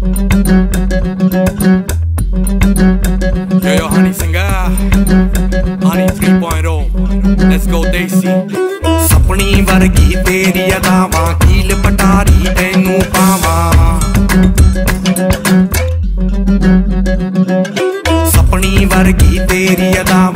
Yo, yo, honey singer. Honey 3.0. Let's go, Daisy. ਸਪਣੀ ਵਰਗੀ ਤੇਰੀ ਅਦਾਵਾਂ ਕੀਲ ਪਟਾਰੀ ਤੈਨੂੰ ਪਾਵਾਂ ਸਪਣੀ ਵਰਗੀ ਤੇਰੀ ਅਦਾ